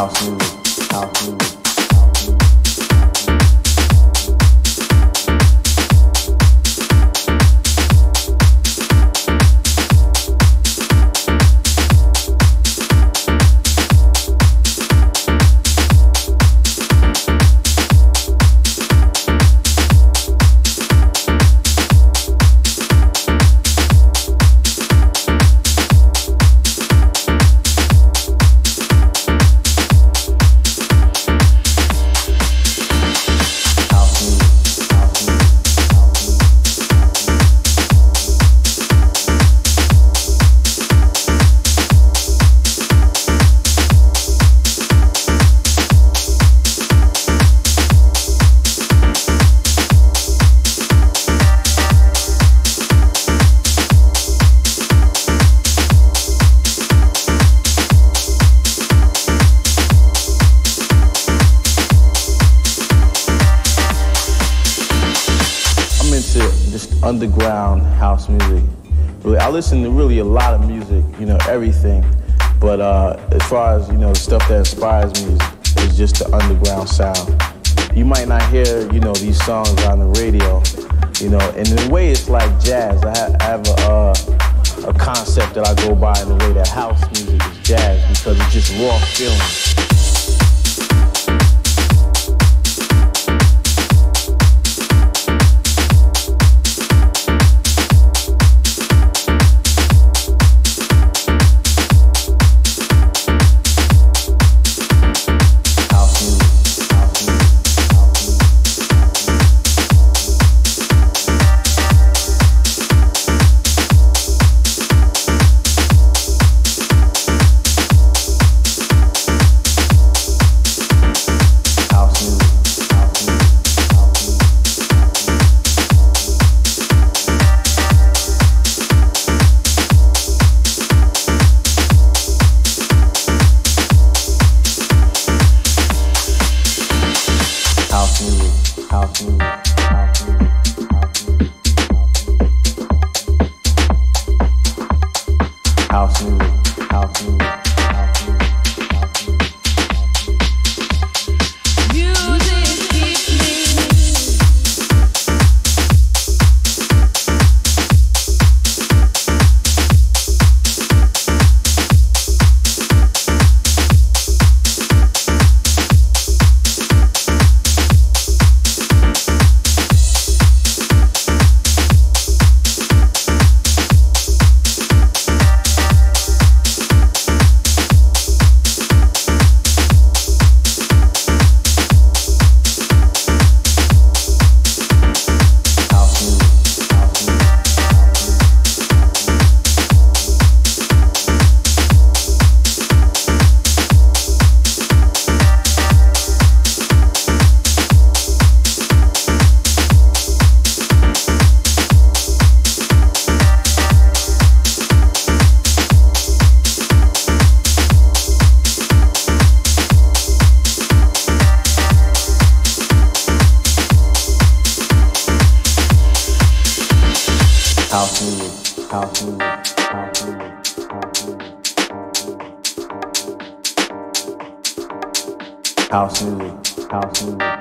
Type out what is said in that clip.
House music, house music. Underground house music. Really, I listen to really a lot of music, you know, everything. But uh, as far as you know, the stuff that inspires me is, is just the underground sound. You might not hear, you know, these songs on the radio, you know. And in a way, it's like jazz. I, I have a, uh, a concept that I go by in the way that house music is jazz because it's just raw feeling. House music, house music.